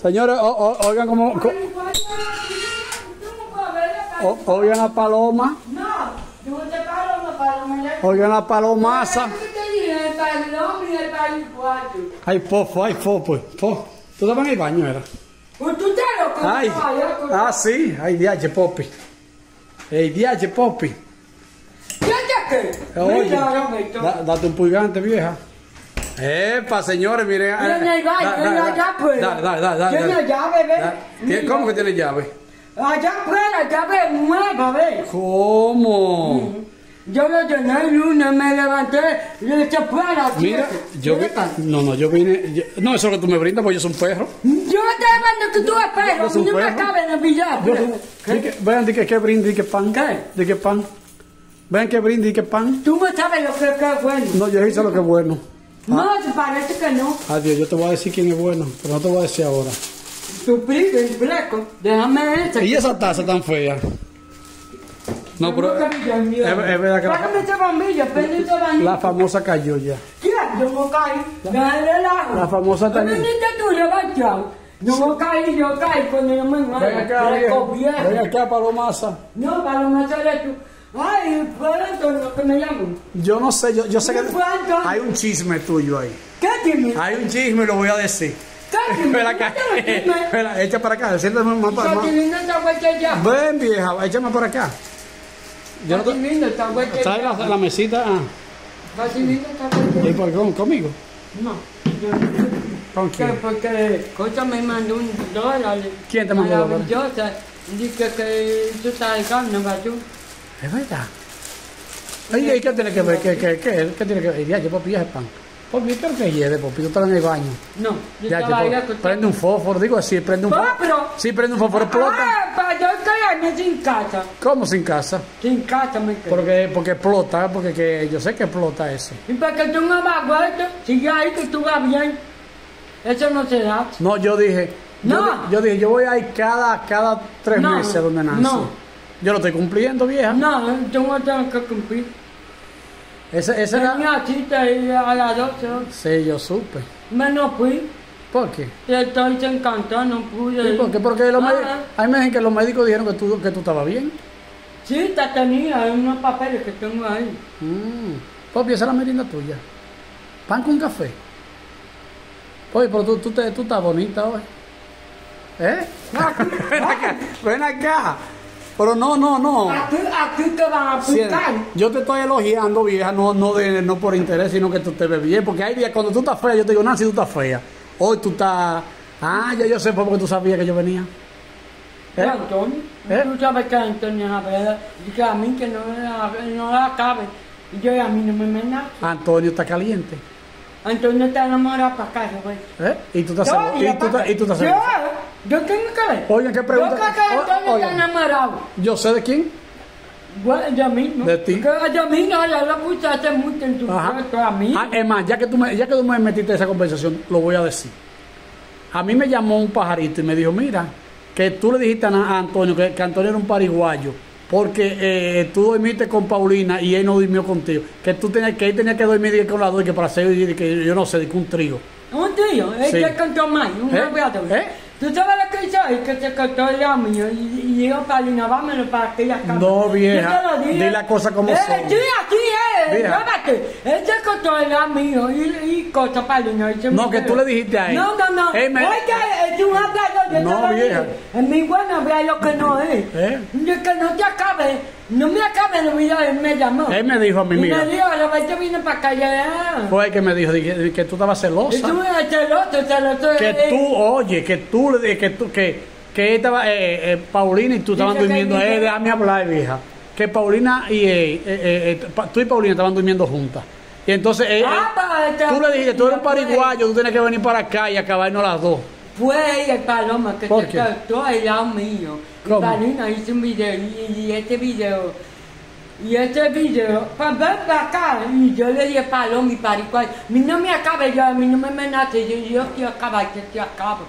Señores, o- o- oigan como... co- o- oigan la paloma. Oigan el palicuacho. Ay, fofo, ay, fofo. fo. Tú estabas en el baño, era. Pues Ay, ah, sí. Ay, diache, Popi. Ey, diache, Popi. ¿Qué? Oye, date un pulgante, vieja. Epa, señores, miren. Da- da- mira, da- allá. Dale, dale, dale. dale, llave, ve. Da- ¿Qué- Mira. ¿Cómo que tiene llave? Allá afuera, llave nueva, ve. ¿Cómo? Yo lo llené el lunes, me levanté, le eché fuera. Mira, yo vi, no, no, yo vine, yo- no, eso es lo que tú me brindas, porque yo soy un perro. Yo te mando que tú eres perro, Yo no me cabe en el billar. Yo que- Vean, di que y qué pan. ¿Qué? Di que pan. Vean qué brinda y qué pan. Tú no sabes lo que que es bueno. No, yo hice lo que es bueno. No, te parece que no. Adiós, yo te voy a decir quién es bueno, pero no te voy a decir ahora. Tu primo, el fleco, déjame ese. ¿Y esa taza tan fea? No, pero es, es verdad que Págame la, bombillo, prende ese bombillo. la famosa cayó ya. ¿Quién? Yo no caí. Dale el agua. La famosa ¿Dónde también. viniste tú, levantado? Yo no caí, yo caí cuando yo me Ven acá, muero. vieja. Ven acá, palomasa. No, no eres tú. Ay, fue Antonio que me llamó. Yo no sé, yo, yo sé que ¿Fue Antonio? hay un chisme tuyo ahí. ¿Qué tiene? Hay un chisme, lo voy a decir. ¿Qué acá. ¿Qué tiene? Ven, echa para acá, siéntame más para ya. Ven, vieja, échame para acá. Yo no Está te... Trae la, la mesita. Ah. ¿Y por qué? ¿Conmigo? No, ¿Con que quién? porque Cosa me mandó un dólar. ¿Quién te mandó dólares? Maravillosa. Dice que tú estás de carne, tú. Es verdad. Oye, ¿y qué tiene que ver? ¿Qué, qué, qué, qué tiene que ver? Ya, yo papi, ya es pan. Papi, ¿qué que hiede, papi? Tú estás en el baño. No, yo Ya, estaba ahí prende un fósforo, digo así, prende un fósforo. pero- Sí, prende un fósforo, explota. Ah, yo quedarme sin casa. ¿Cómo sin casa? Sin casa me quedo. Porque, porque explota, porque que, yo sé que explota eso. Y para que tú no vas vuelto, sigue ahí que tú vas bien. Eso no se da. No, yo dije, yo, No. yo dije, yo voy a ir cada, cada tres No, meses donde Nancy. no. Yo lo estoy cumpliendo, vieja. No, yo no tengo que cumplir. Ese era... Tenía cita ahí a las 12. Sí, yo supe. Me no fui. ¿Por qué? Estoy encantó, no pude. ¿Y por qué? Porque los Ah, médicos, que los médicos dijeron que tú, que tú estabas bien. Sí, te tenía hay unos papeles que tengo ahí. Mm. Papi, esa es la merienda tuya. Pan con café. Oye, pero tú, tú, te, tú estás bonita hoy. ¿Eh? ven acá, ven acá. Pero no, no, no. Aquí, aquí te van a Sí, aplicar. yo te estoy elogiando, vieja, no, no, de, no por interés, sino que tú te ves bien. Porque hay días cuando tú estás fea, yo te digo, Nancy, tú estás fea. Hoy tú estás. Ah, ya yo sé porque tú sabías que yo venía. ¿Eh? Antonio, ¿Eh? tú sabes que Antonio es la verdad. Dice a mí que no, no la cabe. Y yo a mí no me mena. Antonio está caliente. Antonio está enamorado para casa, güey. ¿Eh? Y tú estás celo- y tú estás- y tú estás Yo, celoso. Yo tengo que ver. Oigan, ¿qué pregunta? Yo oigan. enamorado. Yo sé de quién. Bueno, mismo. ¿De ti? Que yo mismo, ya lo puse hace mucho en tu Ajá. puesto a mí. Ah, es más, ya que, tú me, ya que tú me metiste en esa conversación, lo voy a decir. A mí me llamó un pajarito y me dijo, mira, que tú le dijiste a, Antonio que, que Antonio era un pariguayo, porque eh, tú dormiste con Paulina y él no durmió contigo. Que tú tenías, que él tenía que dormir de con la dos y que para hacer, que yo no sé, de que un trío. Un tío, él Sí. se contó mal, un ¿Eh? ¿Eh? ¿Tú sabes lo que hizo? Es que se contó el mío y, dijo Paulina, vámonos para aquella cama. No, vieja, Yo te lo dije. di la cosa como eh, son. Sí, aquí es, Vieja. Él se contó el mío y, y cosa Paulina. No, que tú le dijiste a él. No, no, no. Él me- Oye, es un yo No, vieja. Es mi bueno hablar lo que no es. ¿Eh? Y que no te acabe, no me acabe la vida, él me llamó. Él me dijo a mí, y mira. me dijo, la vez viene para acá ya. Fue el que me dijo de que, de que tú estabas celosa. tú eres celoso, celoso. Que eh, tú, oye, que tú, que tú, que, que estaba, eh, eh, Paulina y tú estaban durmiendo, dice- eh, déjame hablar, vieja. Que Paulina y eh, eh, eh, tú y Paulina estaban durmiendo juntas. Y entonces Ah, tú le dijiste, tú eres un pariguayo, tú tienes que venir para acá y acabarnos las dos. Fue ella el paloma que ¿Por se captó al lado mío. ¿Cómo? Paulina hizo un video y, y este video. Y este video, pues ven para acá. Y yo le dije paloma y paricual. A mí no me acabe yo, a mí no me amenace. Yo, yo estoy acaba, yo estoy acabo.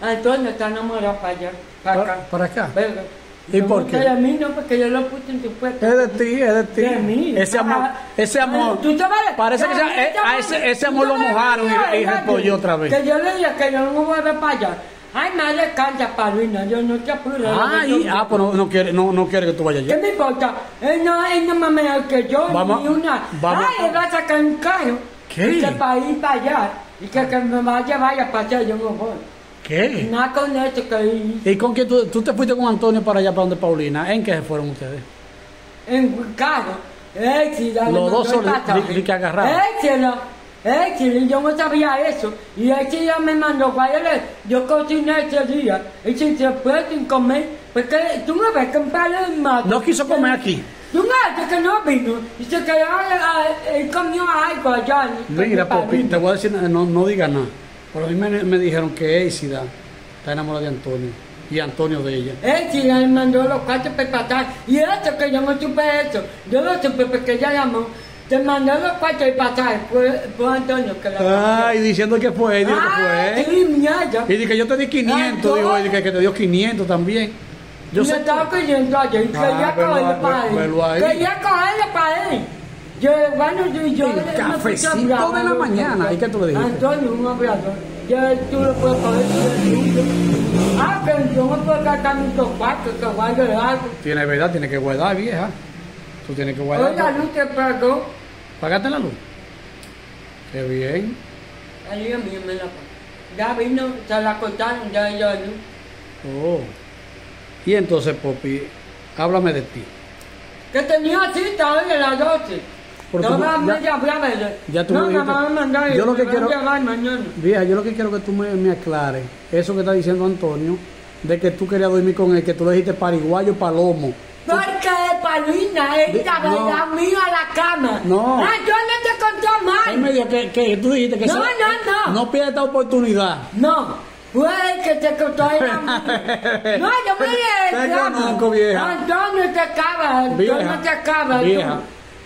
Antonio está enamorado para allá, para acá. Para, acá. Venga. ¿Y por qué? a mí no, porque yo lo puse en tu puesto. Es de ti, es de ti. De mí. Ese amor, ese amor. Parece que a ese, ese ¿tú amor lo mojaron y, y repolló otra vez. Que yo le dije que yo no voy a ver para allá. Ay, madre, canta, Paulina, yo no te apuro. Ay, ah, pues no, no quiere, no, no quiere que tú vayas ¿Qué allá. me importa? Él no, él no más mejor que yo, Vamos- ni una. vamos- Ay, él va a sacar un carro. ¿Qué? Y que para ir para allá. Y que, que me vaya, vaya para allá, yo no voy. ¿Qué? Nada con esto que ¿Y con quién tú, tú te fuiste con Antonio para allá, para donde Paulina? ¿En qué se fueron ustedes? en carro. Éxida, Los dos son que agarraron. Éxida, éxida, yo no sabía eso. Y Éxida me mandó, vaya, yo cociné ese día. Y si se puede sin comer, porque tú me ves que un mato. No quiso comer aquí. Tú me ves que no vino. Y se quedó, ah, él comió algo allá. Mira, Popi, te voy a decir, no, no digas nada. Pero a mí me, me dijeron que Éxida está enamorada de Antonio. Y Antonio de ella. Éxida me mandó los cuatro para. Y eso que yo no supe eso. Yo lo supe porque ella llamó. Te mandó los cuatro. Fue, fue Antonio que la Ay, diciendo que fue, dijo que Ah, fue. sí, mierda. Y dije que yo te di 500, Ah, digo, no. y dije que te dio 500 también. Yo me estaba creyendo ayer Ah, quería velo cogerlo ahí, para él. ahí. Quería cogerlo para él. Yo, bueno, yo, yo El puse cafecito de la yo- mañana, ¿y qué tú le dijiste? Antonio, un abrazo. Ya tú lo puedes coger. tú. Ah, que yo no puedo gastar muchos cuartos, que guarde algo. Tiene verdad, tiene que guardar, vieja. Tú tienes que guardar. la luz te pagó. ¿Pagaste la luz? Qué bien. Me la pagó. Ya vino, se la cortaron, ya ella luz. Oh. Y entonces, Popi, háblame de ti. Que tenía cita hoy a las 12. Porque tú- Estaba ya- brava. ya tú no, me me dijiste- van a mandar yo lo que quiero-. Vieja, yo lo que quiero que tú me, me aclares, eso que está diciendo Antonio, de que tú querías dormir con él, que tú le dijiste pariguayo palomo. Porque Paulina, esta no. verdad mío a la cama. No. Ah, yo no te conté Él me mal. dijo que, que tú dijiste que No, se- no, no. no pierdas esta oportunidad. No, fue el que te contó amigo. No, yo me Te le conozco, vieja. Antonio te acaba, Antonio te acaba. vieja.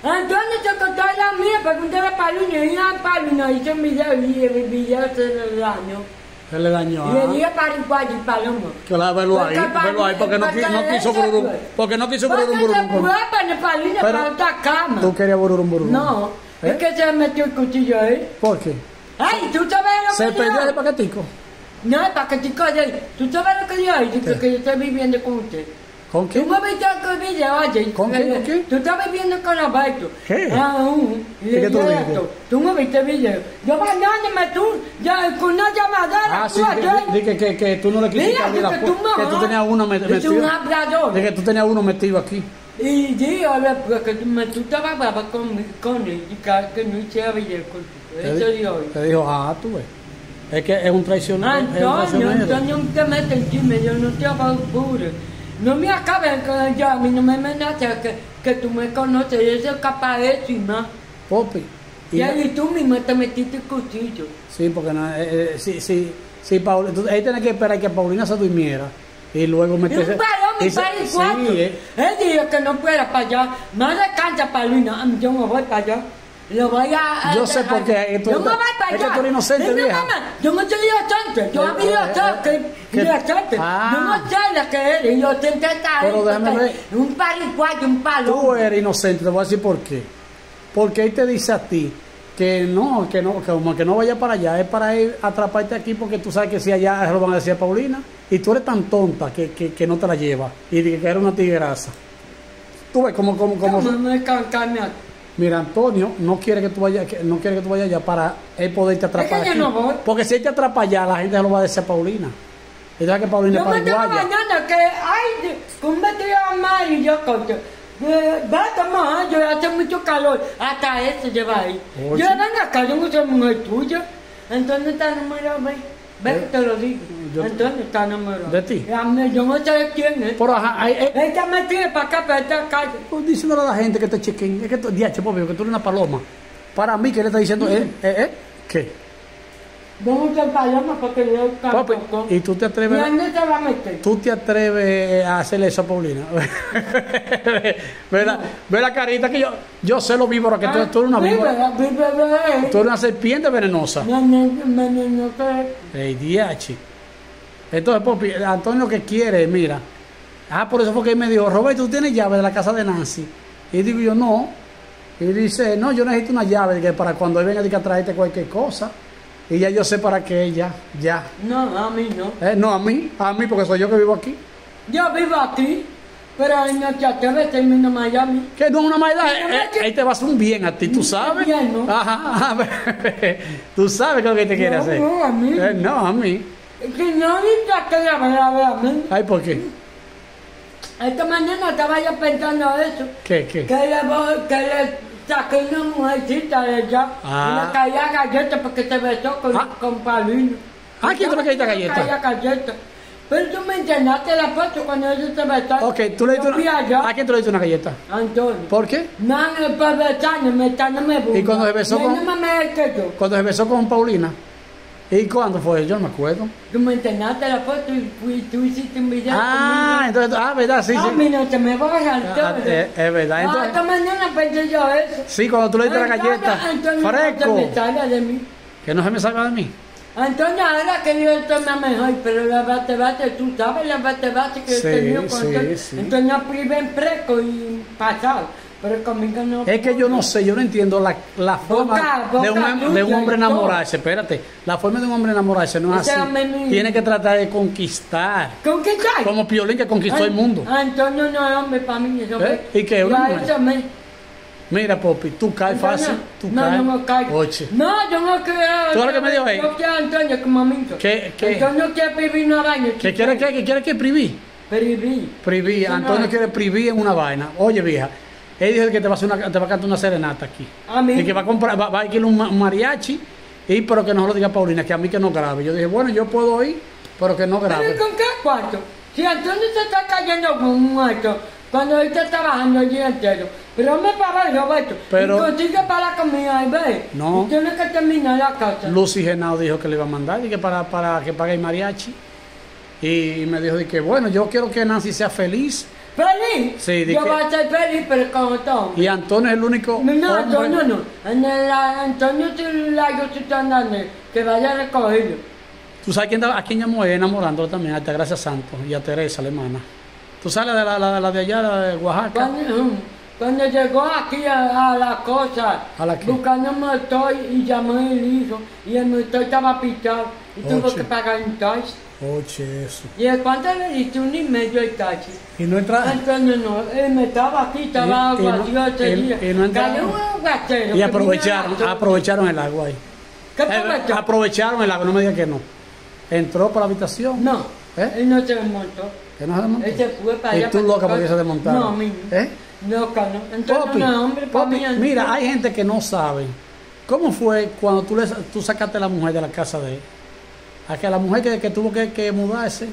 Antonio te contó la mía, pregúntale a Paulina. Y a Paulina hizo un video y el video se le dañó. Se le dañó. Y le ah. dije Paraguayo y Palomo. Claro, velo ahí, Porque velo ahí, porque no, no porque quiso bururum, porque no quiso Porque bururum se bururum. con- fue para para otra cama. Tú querías bururum bururum. No, ¿Eh? es que se metió el cuchillo ahí. ¿Por qué? Ay, ¿tú sabes lo Se que perdió yo? ese paquetico. No, es paquetico de él. ¿Tú sabes lo que yo hice? ¿Qué? Que yo estoy viviendo con usted. ¿Con ¿Tú qué? me viste el video ayer? ¿Con qué? ¿Con qué? Tú estás viviendo con Alberto. ¿Qué? Ah, ¿Qué tú viste? Tú me viste el video. Yo bañándome tú, ya con una llamadera. Ah, sí, tú di que, que, que tú no le quisiste abrir la que tú puerta. Que tú me tenías uno metido. un hablador. De que tú tenías uno metido aquí. Y digo, porque tú, me, tú estabas brava con, con él y que, que no hiciera video. Te Eso di- dijo hoy. Te dijo, ah, tú ves. Es que es un traicionero. Antonio, traicionero. Antonio, te mete encima, yo no te apure. No me acaben con yo, a mí no me amenaces que, que tú me conoces, yo soy capaz de eso y más. Popi. Y ahí tú mismo te metiste el cuchillo. Sí, porque no, eh, eh, sí, sí, sí, Paulina, entonces ahí tenés que esperar que Paulina se durmiera y luego Y un meterse. balón, mi padre sí, cuatro. eh, Él dijo que no fuera para allá. Más de cancha Paulina, yo me voy para allá. Lo voy a. a Yo sé por qué, tú- Yo me voy para es que allá. tú eres inocente, vieja. mamá, Yo no soy inocente. Yo Eh, que. que- Inocente. Ah. Yo no sé la que eres. Inocente está. Pero déjame ver. Un pariguayo, un palo. tú eres inocente, te voy a decir por qué. Porque él te dice a ti que no, que no, que como que no vaya para allá, es para ir a atraparte aquí porque tú sabes que si allá lo van a decir a Paulina y tú eres tan tonta que, que, que no te la llevas y que eres una tigrasa. Tú ves como, como, como, ¿Cómo me a- Mira, Antonio no quiere que tú vayas, que- no quiere que tú vayas allá para él poderte atrapar. Es que yo aquí. no voy. Porque si él te atrapa allá, la gente lo va a decir a Paulina. Que Paulina Yo es me estaba paraguaya. bañando que, ay, con vestido y yo eh, va a tomar, yo hace mucho calor, hasta eso lleva ahí. Oye. Yo venga acá, yo no soy mujer tuya. Entonces está enamorado, ve. Ve que te lo digo. Eh, Entonces está enamorado. ¿De ti? A mí, Yo no sé quién es. Pero ajá, ay, ay, Ella me tiene para acá, para esta calle. tú diciéndole a la gente que te chequen, es que tú, diache, papi, que tú eres una paloma. Para mí, que le está diciendo, eh, eh, eh, ¿qué? Yo no soy paloma porque yo Papi, y tú te ¿Y atreves, dónde se va a meter? tú te atreves a hacerle eso a Paulina. ve, la, ve la carita que yo, yo sé lo víbora que tú, tú eres una víbora. Vive. Tú eres una serpiente venenosa. No, no, no, no, no, sé. Ey, diache. Entonces, Popi, Antonio lo que quiere, mira, Ah, por eso fue que él me dijo, Roberto, ¿tú tienes llave de la casa de Nancy? Y digo yo, no. Y dice, no, yo necesito una llave que para cuando él venga a traerte cualquier cosa. Y ya yo sé para qué ella, ya. No, a mí no. Eh, no, a mí, a mí, porque soy yo que vivo aquí. Yo vivo aquí, pero te atreves a irme a Miami. Que no es una maldad, eh, él te va a hacer un bien a ti, tú sabes. bien, ¿no? Ajá, ajá, tú sabes qué es lo que te quiere No, hacer. no, a mí. Eh, no, a mí. Que no dice que la a mí. Ay, ¿por qué? Esta mañana estaba yo pensando eso. ¿Qué, qué? Que le, que le saqué una mujercita de allá. Ah. Una caía galleta porque se besó con, Ah. con Paulino. Ah, ¿quién te le caíste galleta? Caía galleta. Pero tú me enseñaste la foto cuando ellos se besaron. Ok, tú le diste una... allá. ¿A quién tú le diste una galleta? Antonio. ¿Por qué? No, no, por besarme, besarme ¿Y cuando se besó con- No me. Cuando se besó con Paulina. ¿Y cuándo fue? Yo no me acuerdo. Tú me enseñaste la foto y fui, tú hiciste un video Ah, conmigo. entonces, ah, ¿verdad? Sí, Ah, sí. mira, se me va a Ah, todo. eh, es verdad. Ah, Entonces, esta mañana pensé yo eso. sí, cuando tú le diste la galleta, Antonio, no fresco, se me salga de mí. que no se me salga de mí. Antonio, ahora que yo estoy más mejor, pero la bate bate, tú sabes la bate bate que Sí, he tenido con sí, Antonio. sí. Antonio prive en fresco y pasado, pero conmigo no. Es que yo no sé, yo no entiendo la, la forma Boca, de, un, boca de un hombre enamorarse. Espérate, la forma de un hombre enamorarse no es así. Tiene que tratar de conquistar. ¿Con qué tal? Como Piolín que conquistó el mundo. Antonio no es hombre para mí, es hombre. ¿Eh? ¿Y qué? Eso Mira, Popi, tú caes fácil. Tú no, caes. yo no caigo. Oche. No, yo no quiero. ¿Tú lo que me dijo ahí? Yo quiero a Antonio como amigo. ¿Qué- qué? Antonio quiere vivir una vaina. ¿Qué quiere que, que quiere que priví? Priví, Eso no Antonio quiere priví en una vaina. Oye, vieja, él dice que te va a, hacer una, te va a cantar una serenata aquí. A mí. Y que va a comprar, va, va a alquilar un, ma- un mariachi, y pero que no lo diga Paulina, que a mí que no grabe. Yo dije, bueno, yo puedo ir, pero que no ¿Pero grabe. con qué cuarto? Si Antonio se está cayendo con un muerto, cuando él está trabajando el día entero. Pero me para Roberto. Pero- Y consigue para la comida y ve. No. Y tiene que terminar la casa. Lucy Genao dijo que le iba a mandar y que para, para que pague el mariachi. Y me dijo de que bueno, yo quiero que Nancy sea feliz. ¿Feliz? Sí, Yo que- voy a ser feliz, pero como todo. Y Antonio es el único. No, Antonio no. En el, Antonio yo estoy andando, que vaya a recogerlo. ¿Tú sabes quién, a quién llamó él enamorándolo también? A Gracia Santos y a Teresa, la hermana. ¿Tú sabes la, la, la, la de allá, la de Oaxaca? Cuando, cuando llegó aquí a, a la cosa, ¿A la qué? buscando un motor y llamó el hijo, y el motor estaba pitado, y tuvo que pagar un taxi. Oye, eso. ¿Y el cuánto le diste? Un y medio el taxi. Y no entra. Antonio no, él me estaba aquí, estaba Y- y no- y- día. y no entraba. Y aprovecharon, aprovecharon el agua ahí. ¿Qué Eh, aprovecharon el agua, no me digas que no. Entró para la habitación. No, ¿Eh? él no se desmontó. ¿Que no se desmontó? Él se fue para ¿Y allá. tú para loca porque se desmontaron? No, mi. ¿Eh? Loca, ¿no? Entonces no hombre para Popi, mí. Mira, hay gente que no sabe. ¿Cómo fue cuando tú, le, tú sacaste a la mujer de la casa de él? A que la mujer que, que tuvo que, que mudarse.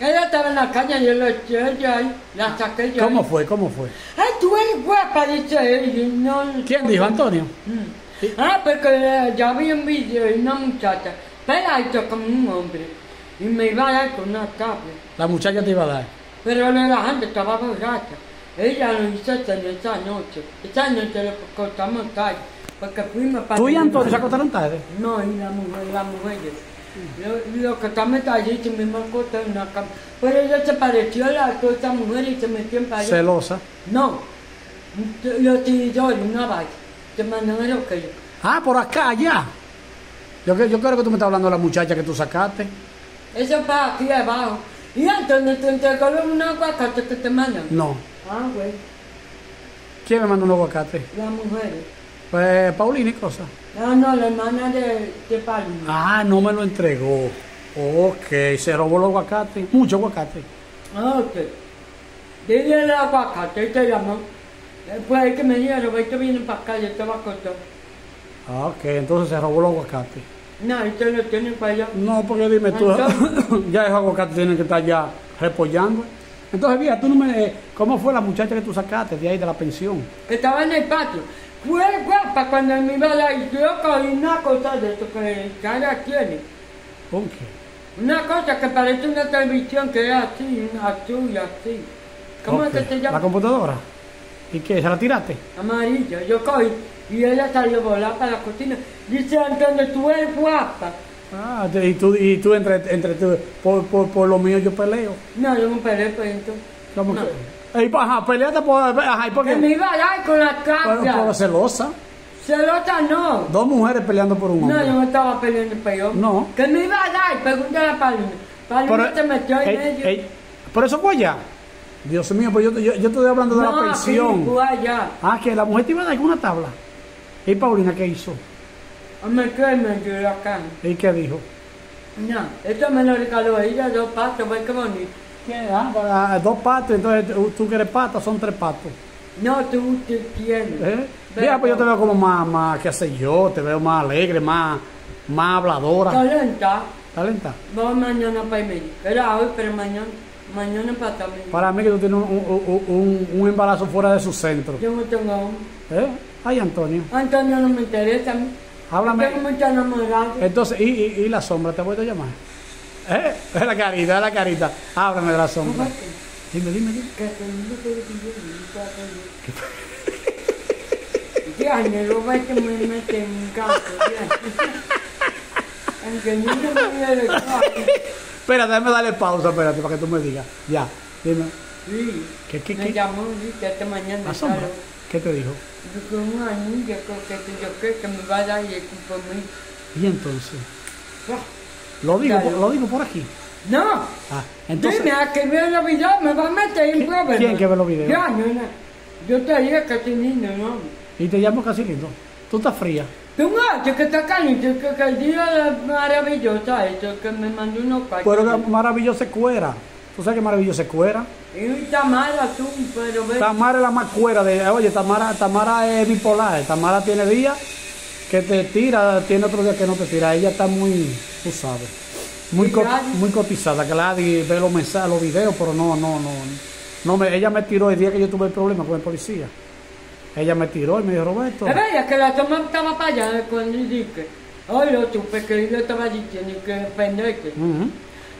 Ella estaba en la calle, yo la eché yo ahí, la saqué yo. ¿Cómo ahí. fue? ¿Cómo fue? Ay, tú eres guapa, dice él. y No, ¿Quién dijo, Antonio? Mm. Ah, porque ya vi un video de una muchacha, pegadito como un hombre, y me iba a dar con una tablet. La muchacha te iba a dar. Pero la gente estaba borracha. Ella lo hizo esa esa noche. Esa noche lo cortamos tarde, porque fuimos para... ¿Tú y Antonio se acostaron tarde? No, y la mujer, la mujer. Lo, lo que está allí me acostó en una cama. Pero ella se pareció a la esta mujer y se metió en allá. Celosa. No, los seguidores, una vaina. Se mandaron lo que yo. Ah, por acá, allá. Yo, yo creo que tú me estás hablando de la muchacha que tú sacaste. Eso para aquí abajo. Y Antonio te entregó un aguacate que te mandan. No. Ah, güey, ¿Quién me mandó un aguacate? las mujeres. Pues Paulina y cosas. No, no, la hermana de, de Palma. Ah, no me lo entregó. Ok, se robó el aguacate. Mucho aguacate. Ah, ok. Dile el aguacate, te llamó. Después hay que me diga, Roberto viene para acá, yo te voy a contar. Ah, ok, entonces se robó el aguacate. No, usted lo tiene para allá. No, porque dime tú, Entonces- ya esos aguacates tienen que estar ya repollando. Entonces, mira, tú no me. ¿Cómo fue la muchacha que tú sacaste de ahí de la pensión? que estaba en el patio. Fue guapa cuando me iba a dar, yo cogí una cosa de esto que cada tiene. ¿Con qué? Una cosa que parece una televisión que es así, azul y así. ¿Cómo Ok. es que se ¿La llama? computadora? ¿Y qué? ¿Se la tiraste? Amarilla. Yo cogí y ella salió volar para la cocina. Dice Antonio, tú eres guapa. Ah, y tú, y tú entre, entre tú, por, por, por lo mío yo peleo. No, yo me peleé por esto. ¿Cómo No. que? Pa- ajá, peleaste por. Ajá, ¿y por Que me qué? iba a dar con la Por, por cabra. celosa. Celota no. Dos mujeres peleando por un No, yo no estaba peleando peor. No. Que me iba a dar, pregúntale a Paloma. Paloma Pero, se metió en medio. ey, por eso fue allá. Dios mío, pues yo, yo, yo estoy hablando de no, la pensión. aquí, fue allá. Ah, que la mujer te iba a dar con una tabla. ¿Y Paulina qué hizo? Me quedé medio acá. ¿Y qué dijo? No, esto me lo regaló ella, dos patos, ve qué bonito. ¿Qué? Ah, ah, dos patos, entonces tú- tú que eres pata, son tres patos. No, tú te tienes. ¿Eh? Mira, pues yo te veo como más, más, qué sé yo, te veo más alegre, más, más habladora. Talenta. Talenta. Vamos mañana para mí. Era hoy, pero mañana, mañana para también. Para mí que tú tienes un, un, un- un embarazo fuera de su centro. Yo no tengo uno. ¿Eh? Ay, Antonio. Antonio no me interesa. Háblame. Tengo mucha enamorada. Entonces, ¿y, y, y la sombra? ¿Te vuelto a llamar? ¿Eh? Es la carita, es la carita. Háblame de la sombra. Dime, dime, dime. Que te digo, y Ya, me lo que me mete en un campo. Aunque no me dejar. Espérate, déjame darle pausa, espérate, para que tú me digas. Ya, dime. Sí, ¿Qué, qué, me qué? llamó, dice, esta mañana ¿La sombra? ¿Qué te dijo? Dijo, un año, que yo qué, que me va a dar y es por mí. Y entonces, Ah, lo digo, Claro. lo digo por aquí. No, Ah, entonces, dime a que vea los videos, me va a meter en ¿Qui- problemas. quién que ve los videos? Ya, no, no. Yo te dije que niño, ¿no? y te llamo casi lindo. Tú estás fría. Tú no, que está caliente, que, que el día de maravillosa, eso que me mandó unos Pero que paquetes. maravilloso se cuera. ¿Tú sabes que maravilloso se cuera? Y está mala tú, pero ve. Tamara es la más cuera de. Oye, Tamara, Tamara es bipolar. Tamara tiene días que te tira, tiene otros días que no te tira. Ella está muy, tú sabes, muy, co- muy cotizada. Gladys ve los mensajes, los videos, pero no, no, no. no me, ella me tiró el día que yo tuve el problema con el policía. Ella me tiró y me dijo, Roberto. Es verdad que la toma estaba para allá cuando dije, que yo le estaba diciendo que pendejo. Ujú.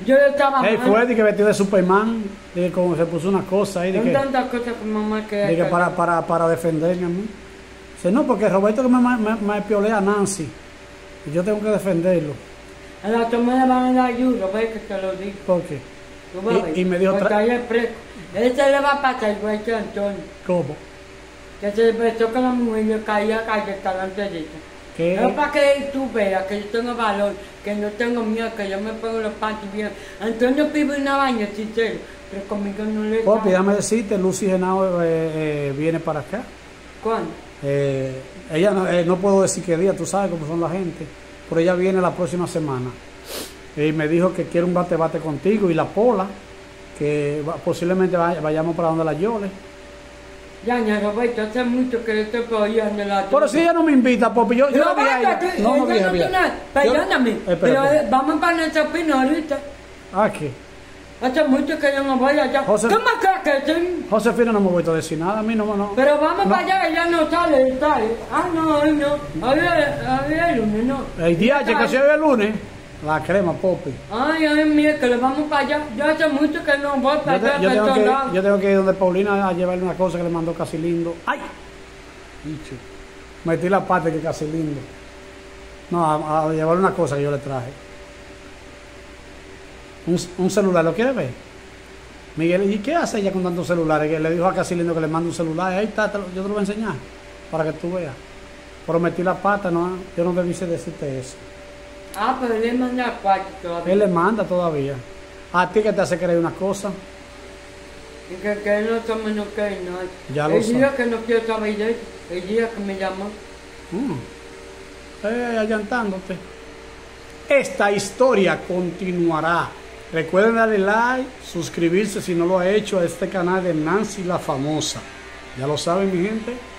Yo estaba Él fue de que vestido de Superman, de que como se puso una cosa ahí, de Son que, tantas cosas que mamá que... de que para, para, para defenderme a mí. Dice, no, porque Roberto que me, me, me piolea a Nancy. Y yo tengo que defenderlo. A la toma le van a dar ayuda, ves que te lo digo. ¿Por qué? Tú vas a ver. Y- y me dijo Porque tra- ahí es preso. Ese le va a pasar igual que Antonio. ¿Cómo? Que se besó con la mujer y le caía de ella. ¿Qué? Es para que tú veas que yo tengo valor, que no tengo miedo, que yo me pongo los panties bien. Antonio pide una baña, sincero, pero conmigo no le Papi, déjame decirte, Lucy Genao eh, eh, viene para acá. ¿Cuándo? Eh, ella no, eh, no puedo decir qué día, tú sabes cómo son la gente, pero ella viene la próxima semana. Y me dijo que quiere un bate-bate contigo y la pola, que va- posiblemente vay- vayamos para donde la Yole. Ya, ya, Roberto, hace mucho que yo estoy cogiendo la Pero si ella no me invita, Popi, yo, yo la vi a ella. No, no vi a no ella. Perdóname, espera, pero eh, vamos para nuestra opinión ahorita. Ah, ¿qué? Hace mucho que yo no voy allá. José- ¿Cómo crees que sí? Josefina no me ha vuelto a decir nada, a mí no, no. Pero vamos No. para allá, ella no sale, sale. Ah, no, hoy no. Hoy hoy el lunes, no. El día que se ve el lunes, la crema, Popi. Ay, ay, mira, que le vamos para allá. Yo hace mucho que no voy para Yo, te- allá, yo tengo que, yo tengo que ir donde Paulina a llevarle una cosa que le mandó casi lindo. ¡Ay! Bicho. Metí la parte que casi lindo. No, a, a llevarle una cosa que yo le traje. Un, un celular, ¿lo quiere ver? Miguel, ¿y qué hace ella con tantos celulares? Que le dijo a casi lindo que le mande un celular. Ahí está, te lo- yo te lo voy a enseñar para que tú veas. Pero metí la pata, no, yo no debí decirte eso. Ah, pero él manda cuatro todavía. Él le manda todavía. A ti que te hace creer una cosa. Y que, que él no toma no que no. Ya lo El día que no quiero saber de eso, el día que me llamó. Mm. Eh, allantándote. Esta historia continuará. Recuerden darle like, suscribirse si no lo ha hecho a este canal de Nancy la Famosa. Ya lo saben, mi gente.